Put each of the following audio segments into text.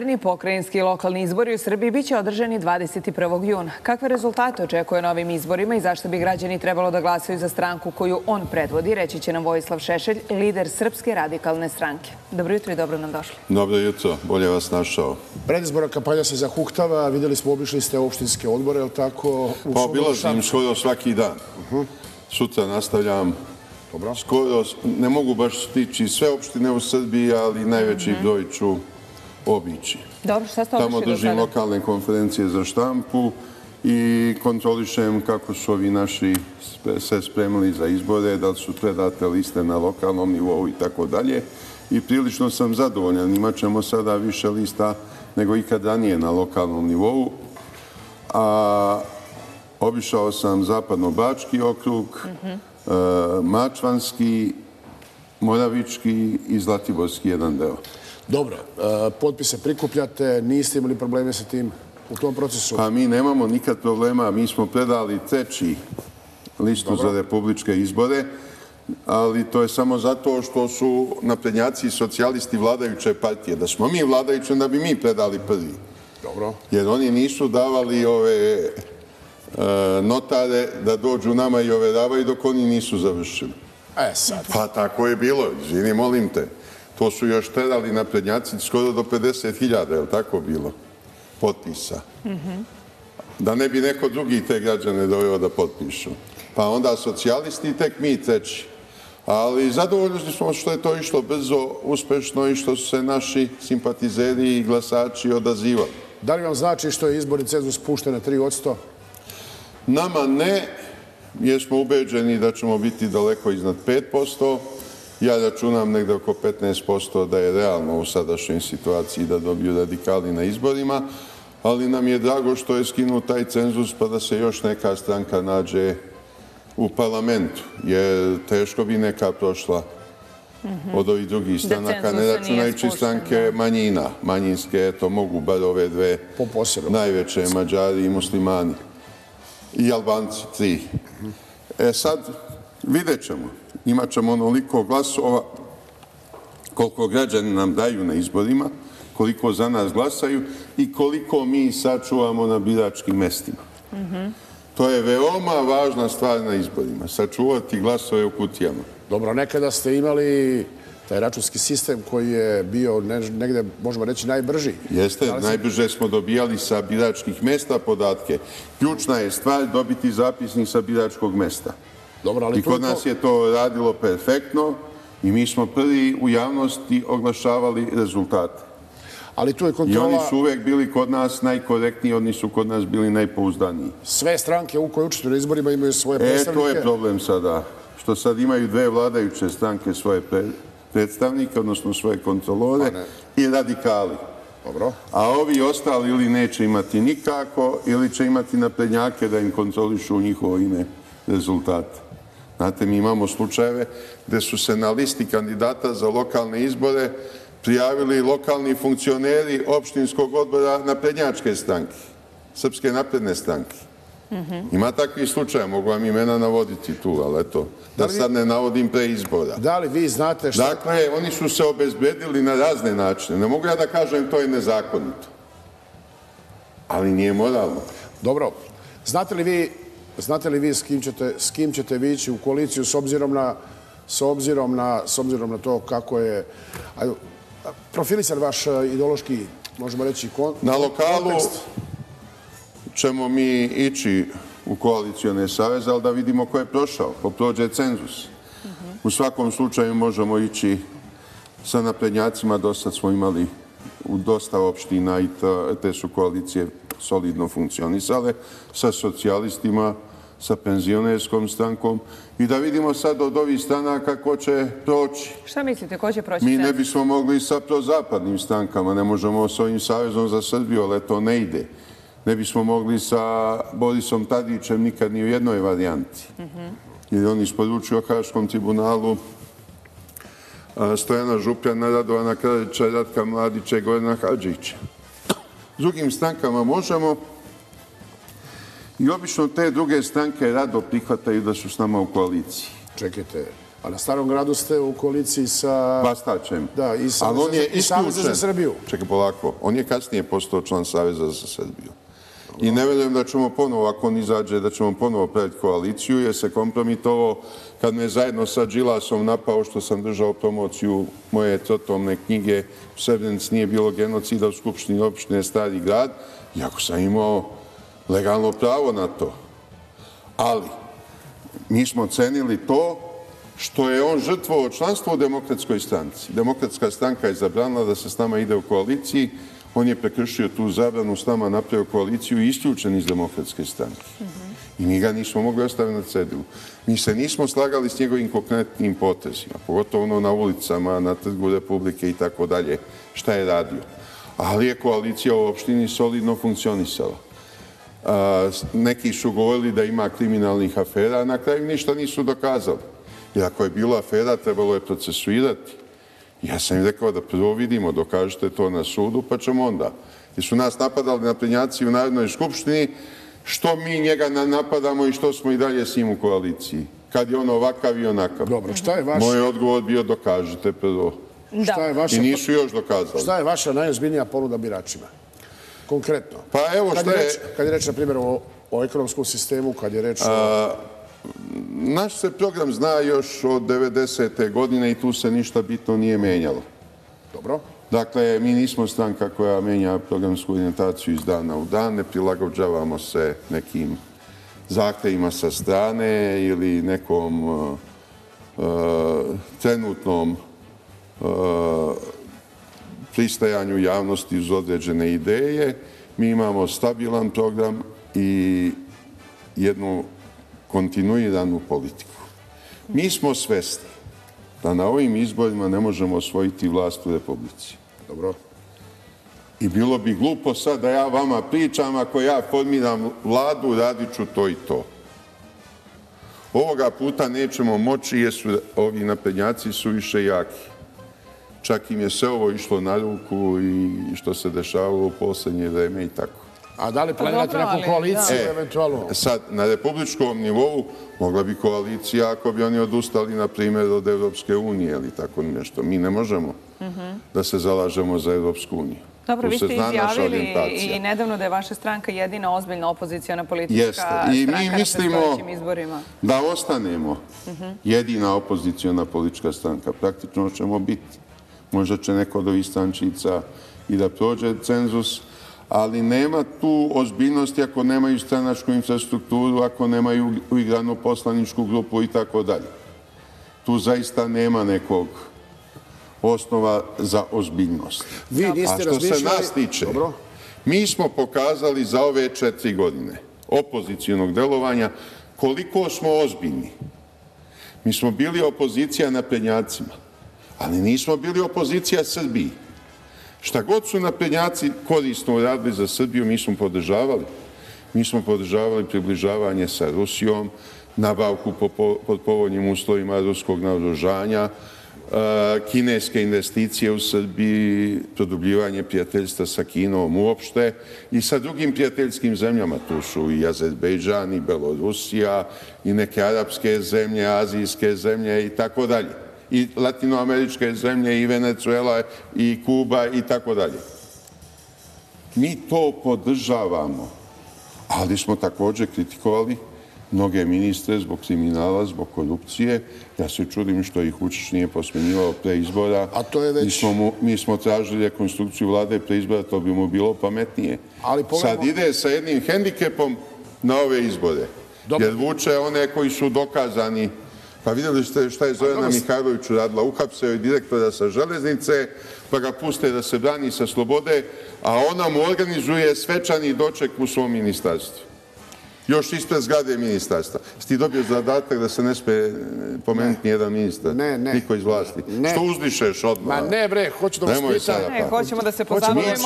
Prvi pokrajinski lokalni izbori u Srbiji biće održani 21. juna. Kakve rezultate očekuje na ovim izborima i zašto bi građani trebalo da glasaju za stranku koju on predvodi, reći će nam Vojislav Šešelj, lider Srpske radikalne stranke. Dobro jutro i dobro nam došli. Dobro jutro, bolje vas našao. Predizbora kampanja se zahuktava, vidjeli smo, obišli ste opštinske odbore, je li tako? Pa obilazim skoro svaki dan. Sutra nastavljam. Skoro, ne mogu baš stići sve opštine u Srbiji, ali najveći broj ću obići. Dobro, šta ste Tamo obišli do držim lokalne konferencije za štampu i kontrolišem kako su ovi naši se spremili za izbore, da li su predate liste na lokalnom nivou i tako dalje. I prilično sam zadovoljan. Imaćemo sada više lista nego ikad ranije na lokalnom nivou. A obišao sam Zapadno-Bački okrug, e, Mačvanski, Moravički i Zlatiborski jedan deo. Dobro, e, potpise prikupljate, niste imali probleme sa tim u tom procesu? Pa mi nemamo nikad problema, mi smo predali treći listu za republičke izbore, ali to je samo zato što su naprednjaci i socijalisti vladajuće partije. Da smo mi vladajući, onda bi mi predali prvi. Dobro. Jer oni nisu davali ove e, notare da dođu nama i overavaju dok oni nisu završili. E sad, Pa tako je bilo, izvini, molim te. To su još terali naprednjaci skoro do 50.000, je li tako bilo? Potpisa. Da ne bi neko drugi te građane doveo da potpišu. Pa onda socijalisti i tek mi treći. Ali zadovoljni smo što je to išlo brzo, uspešno i što su se naši simpatizeri i glasači odazivali. da li vam znači što je izborni cenzus spušten na 3%? Nama ne, jer smo ubeđeni da ćemo biti daleko iznad 5%. Ja računam negde oko 15% da je realno u sadašnjoj situaciji da dobiju radikali na izborima, ali nam je drago što je skinut taj cenzus pa da se još neka stranka nađe u parlamentu, jer teško bi neka prošla od ovih drugih stranaka, ne računajući stranke manjina. Manjinske, eto, mogu bar ove dve Po posebnom. najveće Mađari i muslimani. I Albanci, tri. E sad, vidjet ćemo. Imat ćemo onoliko glasova koliko građani nam daju na izborima, koliko za nas glasaju i koliko mi sačuvamo na biračkim mestima. To je veoma važna stvar na izborima, sačuvati glasove u kutijama. Dobro, nekada ste imali taj računski sistem koji je bio ne- negde, možemo reći, najbrži. Jeste, najbrže smo dobijali sa biračkih mesta podatke. Ključna je stvar dobiti zapisnik sa biračkog mesta. Dobro, ali I kod nas je to radilo perfektno i mi smo prvi u javnosti oglašavali rezultate. Ali tu je I oni su uvek bili kod nas najkorektniji, oni su kod nas bili najpouzdaniji. sve stranke u koje učestvuju na izborima imaju svoje E, predstavnike. to je problem sada. Što sad imaju dve vladajuće stranke svoje pre- predstavnike, odnosno svoje kontrolore Pa i radikali. Dobro. A ovi ostali ili neće imati nikako, ili će imati naprednjake da im kontrolišu u njihovo ime rezultate. Znate, mi imamo slučajeve gde su se na listi kandidata za lokalne izbore prijavili lokalni funkcioneri opštinskog odbora naprednjačke stranke, Srpske napredne stranke. Ima takvih slučaja, mogu vam imena navoditi tu, ali eto, da sad ne navodim pre izbora. Da li vi znate šta... Dakle, oni su se obezbedili na razne načine. Ne mogu ja da kažem to je nezakonito. Ali nije moralno. Dobro, znate li vi, znate li vi s kim ćete, s kim ćete vi ići u koaliciju s obzirom na s obzirom na, s obzirom na to kako je profilisan vaš e, ideološki, možemo reći, kon, Na lokalu kontekst? ćemo mi ići u koalicione saveze, ali da vidimo ko je prošao, ko prođe cenzus. U svakom slučaju možemo ići sa naprednjacima, do sad smo imali u dosta opština i te su koalicije solidno funkcionisale, sa socijalistima, sa penzionerskom strankom i da vidimo sad od ovih stranaka ko će proći. Šta mislite, ko će proći Mi ne bismo mogli sa prozapadnim strankama, ne možemo s ovim Savezom za Srbiju, ali to ne ide. Ne bismo mogli sa Borisom Tadićem nikad ni u jednoj varijanti. Jer on isporučio Haškom tribunalu Stojana Župljana, Radovana Kralića, Ratka Mladića i Gorana Hadžića. S drugim strankama možemo i obično te druge stranke rado prihvataju da su s nama u koaliciji. Čekajte, A na Starom gradu ste u koaliciji sa... Bastaćem. Da, i sa- Ali on je i Saveza za. Srbiju. Čekaj, polako. On je kasnije postao član Saveza za Srbiju. I ne verujem da ćemo ponovo, ako on izađe, da ćemo ponovo praviti koaliciju, jer se kompromitovo kad me zajedno sa Đilasom napao što sam držao promociju moje totomne knjige u Srebrenici nije bilo genocida u Skupštini opštine Stari grad, iako sam imao legalno pravo na to. Ali, mi smo cenili to što je on žrtvovao članstvo u demokratskoj stranci. Demokratska stranka je zabranila da se s nama ide u koaliciji, on je prekršio tu zabranu, s nama napravio koaliciju i isključen iz demokratske stranke. I mi ga nismo mogli ostaviti na cedilu. Mi se nismo slagali s njegovim konkretnim potezima, pogotovo ono na ulicama, na trgu Republike i tako dalje, šta je radio. Ali je koalicija u opštini solidno funkcionisala. A, neki su govorili da ima kriminalnih afera, a na kraju ništa nisu dokazali. Jer ako je bila afera, trebalo je procesuirati. Ja sam im rekao da prvo vidimo, dokažete to na sudu, pa ćemo onda. Jer su nas napadali na prenjaci u Narodnoj skupštini, što mi njega na- napadamo i što smo i dalje s njim u koaliciji. Kad je on ovakav i onakav. Dobro, šta je vaš... Moj odgovor bio dokažite prvo. Šta je vaša... I nisu još dokazali. Šta je vaša najozbiljnija ponuda biračima? Konkretno. Pa evo što je reč, kad je reč, na primjer, o, o ekonomskom sistemu, kad je reč o... Naš se program zna još od 90. godine i tu se ništa bitno nije menjalo. Dobro. Dakle, mi nismo stranka koja menja programsku orientaciju iz dana u dan, ne prilagođavamo se nekim zahtevima sa strane ili nekom uh, trenutnom uh, pristajanju javnosti uz određene ideje. Mi imamo stabilan program i jednu kontinuiranu politiku. Mi smo svesni da na ovim izborima ne možemo osvojiti vlast u Republici. Dobro. I bilo bi glupo sad da ja vama pričam, ako ja formiram vladu, radit ću to i to. Ovoga puta nećemo moći jer su ovi naprednjaci su više jaki. Čak im je sve ovo išlo na ruku i što se dešavalo u posljednje vreme i tako. A da li planirate dobro, neku ali, koaliciju, eventualno? Sad, na republičkom nivou mogla bi koalicija ako bi oni odustali, na primjer, od Evropske unije ili tako nešto. Mi ne možemo da se zalažemo za Evropsku uniju. Dobro, vi ste izjavili i nedavno da je vaša stranka jedina ozbiljna opozicijona politička Jeste. I mi stranka mislimo da ostanemo jedina opozicijona politička stranka. Praktično ćemo biti. Možda će neko od ovih strančica i da prođe cenzus, ali nema tu ozbiljnosti ako nemaju stranačku infrastrukturu, ako nemaju uigranu poslaničku grupu i tako dalje. Tu zaista nema nekog osnova za ozbiljnost. Vi A niste što se nas tiče, Dobro. mi smo pokazali za ove četiri godine opozicijonog delovanja koliko smo ozbiljni. Mi smo bili opozicija naprednjacima, ali nismo bili opozicija Srbiji. Šta god su naprednjaci korisno radili za Srbiju, mi smo podržavali. Mi smo podržavali približavanje sa Rusijom, nabavku po, po, pod povoljnim uslovima ruskog naoružanja, e, kineske investicije u Srbiji, produbljivanje prijateljstva sa Kinom uopšte i sa drugim prijateljskim zemljama. Tu su i Azerbejdžan, i Belorusija, i neke arapske zemlje, azijske zemlje i tako dalje. I latinoameričke zemlje, i Venezuela, i Kuba i tako dalje. Mi to podržavamo, ali smo također kritikovali mnoge ministre zbog kriminala, zbog korupcije. Ja se čudim što ih Vučić nije posmenjivao pre izbora. A to je već- Mi smo, mu, mi smo tražili rekonstrukciju vlade pre izbora, to bi mu bilo pametnije. Ali pogledamo- Sad ide sa jednim hendikepom na ove izbore. Dobro. Jer vuče one koji su dokazani Pa vidjeli ste šta je Zorana. Mihajlović uradila. Uhapseo je direktora sa železnice, pa ga puste da se brani sa slobode, a ona mu organizuje svečani doček u svom ministarstvu. Još ispred zgrade ministarstva. Si ti dobio zadatak da se ne sme pomenuti nijedan ministar? Ne, ne. Niko iz vlasti. Ne. Što uzdišeš odmah? Ma ne bre, hoću da vas pitam. Ne, hoćemo da se pozabavimo našim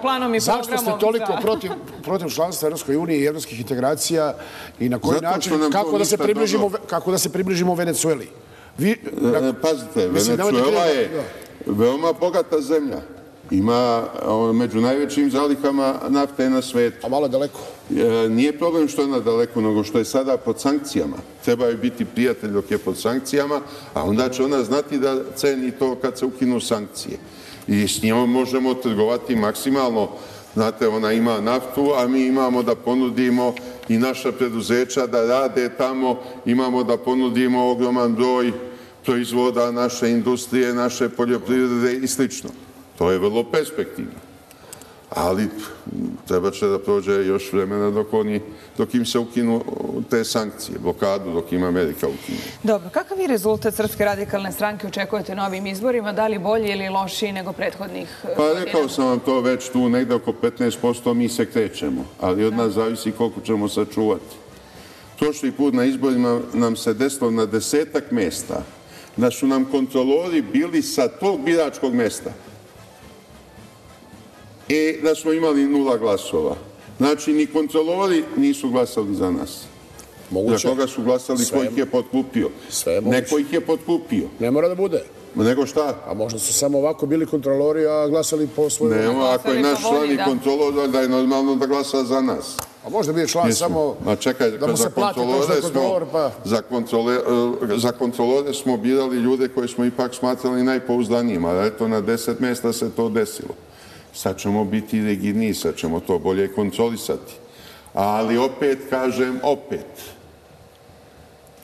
planom i programom. Zašto ste toliko protiv, protiv članstva Evropskoj uniji i evropskih integracija i na koji Zato način, kako da, se približimo, dobro. kako da se približimo Venecueli? Vi, E, Pazite, krivo- je veoma bogata zemlja. Ima o, među najvećim zalihama nafte na svetu. A malo daleko. E, Nije problem što je na daleko, nego što je sada pod sankcijama. Treba je biti prijatelj dok je pod sankcijama, a onda će ona znati da ceni to kad se ukinu sankcije. I s njom možemo trgovati maksimalno. Znate, ona ima naftu, a mi imamo da ponudimo i naša preduzeća da rade tamo, imamo da ponudimo ogroman broj proizvoda naše industrije, naše poljoprivrede i slično. To je vrlo perspektivno. Ali treba će da prođe još vremena dok, oni, dok im se ukinu te sankcije, blokadu dok im Amerika ukinu. Dobro, kakav vi rezultat Srpske radikalne stranke očekujete na ovim izborima? Da li bolji ili lošiji nego prethodnih eh, Pa godina? rekao sam vam to već tu, negde oko 15% mi se krećemo, ali od nas zavisi koliko ćemo sačuvati. Prošli put na izborima nam se desilo na desetak mesta da su nam kontrolori bili sa tog biračkog mesta i da smo imali nula glasova. Znači, ni kontrolori nisu glasali za nas. Moguće. Za koga su glasali, Sve ko je- ih je potkupio? sve je moguće. Neko ih je potkupio. Ne mora da bude. Nego šta? A možda su samo ovako bili kontrolori, a glasali po svojoj... Nemo, ako je naš član i kontrolor, da je normalno da glasa za nas. A možda bio član Nismo. samo Ma čekaj, da mu se za kontrolore je kontrolor, smo, pa... za, kontrole, eh, za kontrolore smo birali ljude koje smo ipak smatrali najpouzdanijima, eto na deset mjesta se to desilo. Sad ćemo biti rigidniji, sad ćemo to bolje kontrolisati. Ali opet kažem, opet,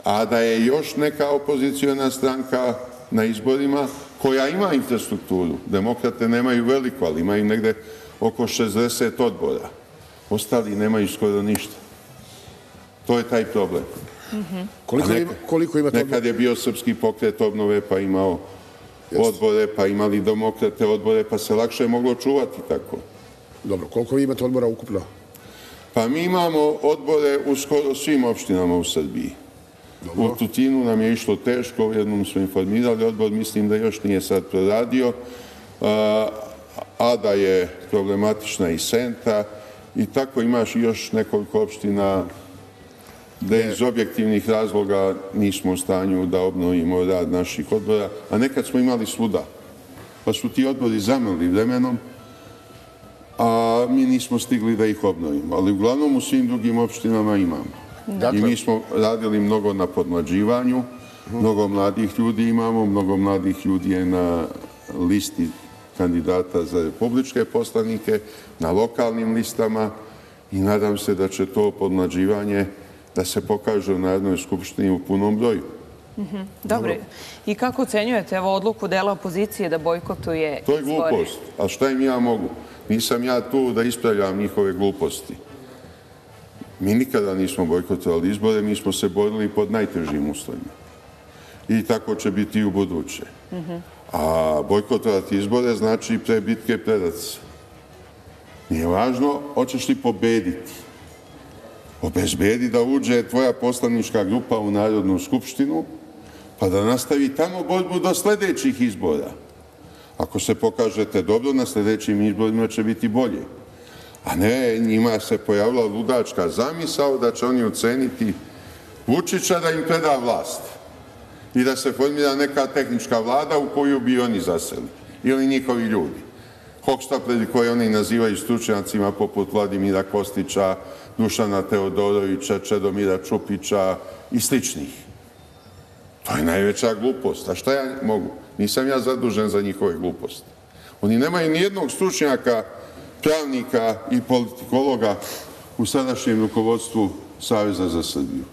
a da je još neka opozicijona stranka na izborima koja ima infrastrukturu. Demokrate nemaju veliko, ali imaju negde oko 60 odbora. Ostali nemaju skoro ništa. To je taj problem. Koliko, A neka- ima, koliko imate Nekad je bio srpski pokret obnove, pa imao odbore, pa imali demokrate odbore, pa se lakše moglo čuvati tako. Dobro, koliko vi imate odbora ukupno? Pa mi imamo odbore u skoro svim opštinama u Srbiji. U Tutinu nam je išlo teško, u jednom smo informirali odbor, mislim da još nije sad proradio, a, a da je problematična i Senta i tako imaš još nekoliko opština da iz objektivnih razloga nismo u stanju da obnovimo rad naših odbora, a nekad smo imali svuda. Pa su ti odbori zamrli vremenom, a mi nismo stigli da ih obnovimo. Ali uglavnom u svim drugim opštinama imamo. Dakle- I mi smo radili mnogo na podmlađivanju, mnogo mladih ljudi imamo, mnogo mladih ljudi je na listi kandidata za republičke poslanike, na lokalnim listama i nadam se da će to podmlađivanje da se pokaže na jednoj skupštini u punom broju. Dobro. I kako ocenjujete evo odluku dela opozicije da bojkotuje To je glupost. A šta im ja mogu? Nisam ja tu da ispravljam njihove gluposti. Mi nikada nismo bojkotovali izbore, mi smo se borili pod najtežim uslovima. I tako će biti i u buduće. A bojkotovati izbore znači pre bitke predat se. Nije važno, hoćeš li pobediti. Obezbedi da uđe tvoja poslanička grupa u Narodnu skupštinu, pa da nastavi tamo borbu do sledećih izbora. Ako se pokažete dobro, na sljedećim izborima će biti bolje. A ne, njima se pojavila ludačka zamisao da će oni oceniti Vučića da im preda vlast i da se formira neka tehnička vlada u koju bi oni zaseli ili njihovi ljudi. Hokstapledi koje oni nazivaju stručnjacima poput Vladimira Kostića, Dušana Teodorovića, Čedomira Čupića i sličnih. To je najveća glupost. A šta ja mogu? Nisam ja zadužen za njihove gluposti. Oni nemaju ni jednog stručnjaka, pravnika i politikologa u sadašnjem rukovodstvu Saveza za Srbiju.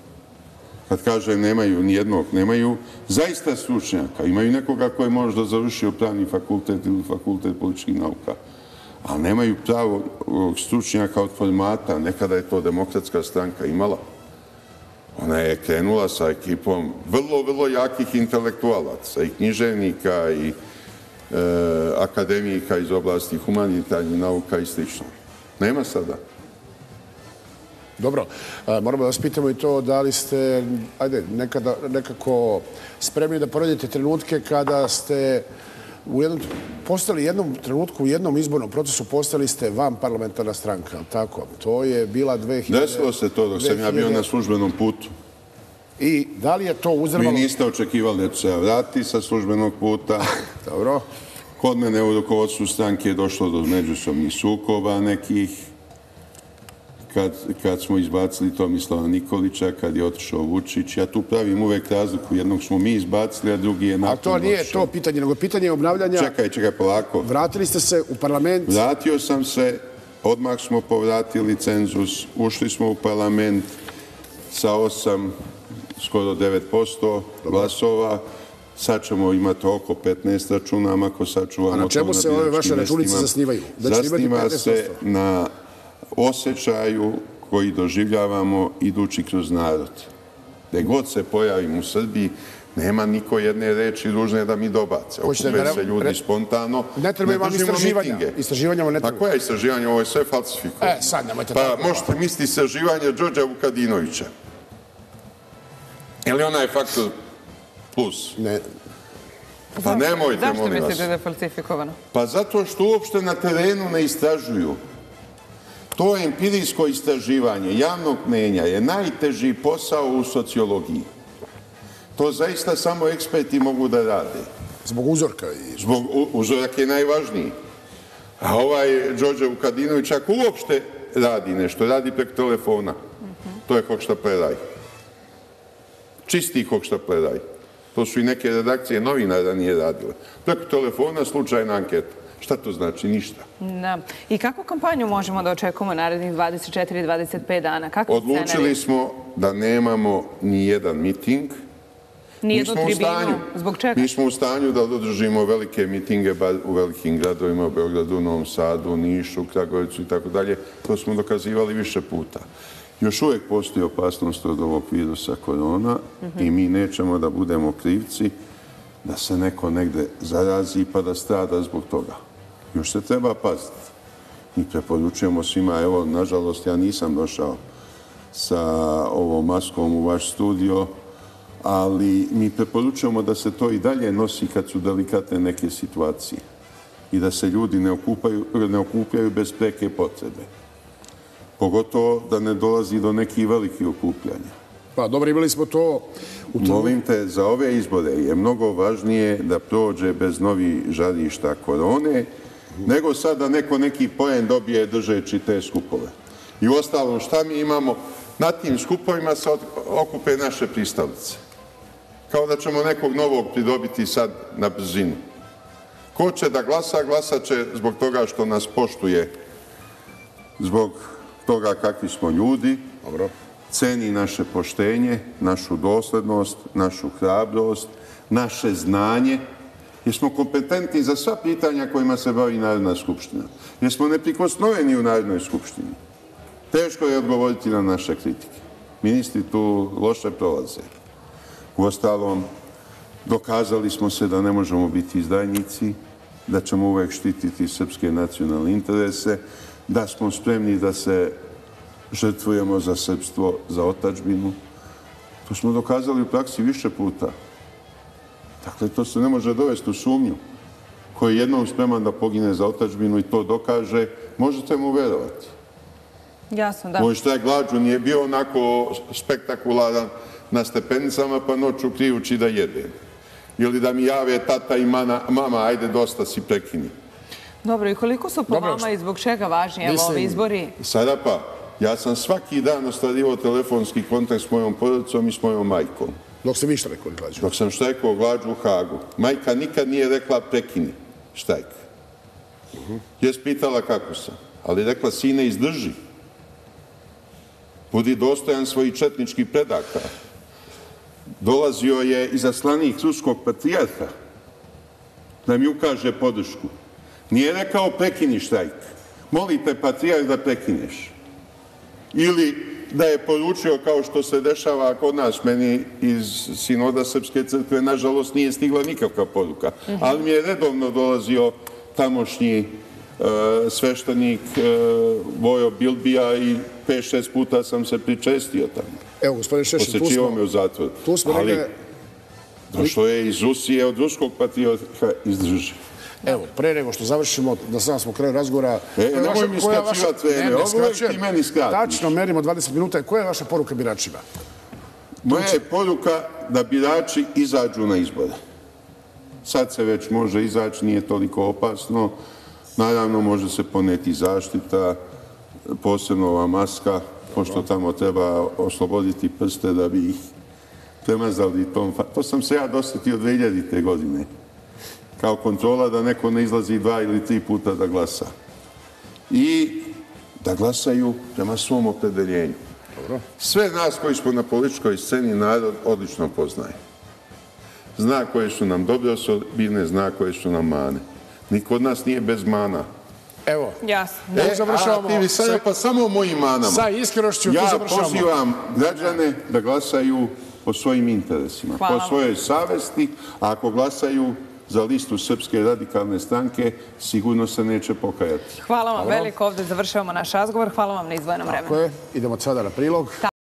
Kad kažem nemaju ni jednog, nemaju zaista stručnjaka. Imaju nekoga koji je možda završio pravni fakultet ili fakultet političkih nauka. Ali nemaju pravo stručnjaka od formata. Nekada je to demokratska stranka imala. Ona je krenula sa ekipom vrlo, vrlo jakih intelektualaca i književnika i e, akademika iz oblasti humanitarnih nauka i sl. Nema sada. Dobro, e, moramo da vas pitamo i to da li ste, ajde, nekada, nekako spremni da poredite trenutke kada ste u jednom, postali jednom trenutku u jednom izbornom procesu postali ste vam parlamentarna stranka, tako? To je bila 2000... Desilo se to dok sam ja bio 2000 na službenom putu. I da li je to Vi uzrmalo... niste očekivali da ću se ja vrati sa službenog puta. Dobro. Kod mene u rukovodstvu stranke je došlo do međusobnih sukoba nekih, kad, kad smo izbacili Tomislava Nikolića, kad je otišao Vučić. Ja tu pravim uvek razliku. Jednog smo mi izbacili, a drugi je A nakon to nije otišao. to pitanje, nego pitanje obnavljanja. Čekaj, čekaj, polako. Vratili ste se u parlament. Vratio sam se, odmah smo povratili cenzus, ušli smo u parlament sa 8, skoro 9% glasova. Sad ćemo imati oko 15 računam ako sačuvamo A na čemu se ove vaše računice zasnivaju? Da imati Zasniva 15%? se na osjećaju koji doživljavamo idući kroz narod. Gde god se pojavim u Srbiji, nema niko jedne reči dužne da mi dobace. Okupe da se ljudi re- spontano. Ne trebaju vam istraživanja. mitinge. Istraživanja vam ne Pa trebaju. koja istraživanja? Ovo je sve falsifikovano. E, sad nemojte Pa tako. možete misliti istraživanje Đorđa Vukadinovića. Ili onaj faktor plus? Ne, Pa nemojte, Zašto molim vas. mislite da je falsifikovano? Pa zato što uopšte na terenu ne istražuju. To empirijsko istraživanje javnog mnenja je najteži posao u sociologiji. To zaista samo eksperti mogu da rade. zbog uzorka. I... Zbog u- uzorak je najvažniji. A ovaj Đorđe Vukadinović, ako uopšte radi nešto, radi preko telefona, to je hoćtapleraj. Čisti hoćtapleraj. To su i neke redakcije novinara nije radile. Preko telefona slučajna anketa. Šta to znači? Ništa. Da. I kakvu kampanju možemo da očekujemo narednih 24-25 dana? Kakvi Odlučili smo da nemamo ni jedan miting. Nijednu Mi u tribinu? stanju. Zbog čega? Mi smo u stanju da održimo velike mitinge u velikim gradovima, u Beogradu, Novom Sadu, Nišu, Kragujevcu i tako dalje. To smo dokazivali više puta. Još uvijek postoji opasnost od ovog virusa korona i mi nećemo da budemo krivci da se neko negde zarazi pa da strada zbog toga. Još se treba paziti. Mi preporučujemo svima, evo, nažalost, ja nisam došao sa ovom maskom u vaš studio, ali mi preporučujemo da se to i dalje nosi kad su delikatne neke situacije i da se ljudi ne okupaju, ne okupljaju bez preke potrebe. Pogotovo da ne dolazi do nekih velikih okupljanja. Pa dobro, imali smo to u tom... Molim te, za ove izbore je mnogo važnije da prođe bez novi žarišta korone, nego sad da neko neki poen dobije držeći te skupove. I u ostalom, šta mi imamo? Na tim skupovima se okupe naše pristalice. Kao da ćemo nekog novog pridobiti sad na brzinu. Ko će da glasa, glasat će zbog toga što nas poštuje, zbog toga kakvi smo ljudi, Dobro. ceni naše poštenje, našu doslednost, našu hrabrost, naše znanje, Jesmo kompetentni za sva pitanja kojima se bavi Narodna skupština. Jesmo neprikosnoveni u Narodnoj skupštini. Teško je odgovoriti na naše kritike. Ministri tu loše prolaze. U ostalom, dokazali smo se da ne možemo biti izdajnici, da ćemo uvek štititi srpske nacionalne interese, da smo spremni da se žrtvujemo za srpstvo, za otačbinu. To smo dokazali u praksi više puta. Dakle, to se ne može dovesti u sumnju. Ko je jednom spreman da pogine za otačbinu i to dokaže, možete mu verovati. Jasno, da. Moj štrajk glađu nije bio onako spektakularan na stepenicama, pa noću krijući da jedem. Ili da mi jave tata i mana, mama, ajde dosta si prekini. Dobro, i koliko su po Dobro, vama i zbog čega važni evo, Mislim- ovi izbori? Sada pa, ja sam svaki dan ostvarivao telefonski kontakt s mojom porodicom i s mojom majkom. Dok se vi šta rekao, Glađu. Dok sam štrajkao glađu u Hagu. Majka nikad nije rekla prekini štrajk. Je spitala kako sam. Ali rekla, sine, izdrži. Budi dostojan svojih četničkih predaka. Dolazio je izaslanik ruskog patrijarha da mi ukaže podršku. Nije rekao prekini štrajk. Molite patrijarh da prekineš. Ili da je poručio kao što se dešava kod nas, meni iz Sinoda Srpske crkve, nažalost, nije stigla nikakva poruka. Ali mi je redovno dolazio tamošnji e, sveštenik e, Vojo Bilbija i 5-6 puta sam se pričestio tamo. Evo, gospodine Šešin, tu Posjećivo smo, me u zatvor. tu smo Ali negde... došlo je iz Rusije, od ruskog patriota izdrži. Evo, pre nego što završimo, da sam smo kraju razgovora... E, nemoj mi Ne, ne, ovo ti meni skratiš. Tačno, merimo 20 minuta. Koja je vaša poruka biračima? Moja je poruka da birači izađu na izbore. Sad se već može izaći, nije toliko opasno. Naravno, može se poneti zaštita, posebno ova maska, pošto tamo treba osloboditi prste da bi ih premazali tom... To sam se ja dosetio 2000. godine. Kao kontrola da neko ne izlazi dva ili tri puta da glasa. I da glasaju prema svom opredeljenju. Sve nas koji smo na političkoj sceni narod odlično poznaje. Zna koje su nam dobre osobine, zna koje su nam mane. Niko od nas nije bez mana. Evo, Jasno. E, završavamo a ti mi sad sa- pa samo o mojim manama. sa iskrenošću tu Ja završavamo. pozivam građane da glasaju po svojim interesima, Hvala po svojoj savesti, a ako glasaju za listu Srpske radikalne stranke, sigurno se neće pokajati. Hvala vam veliko. Ovde završavamo naš razgovor. Hvala vam na izvojenom vremenu. Tako je. Idemo sada na prilog.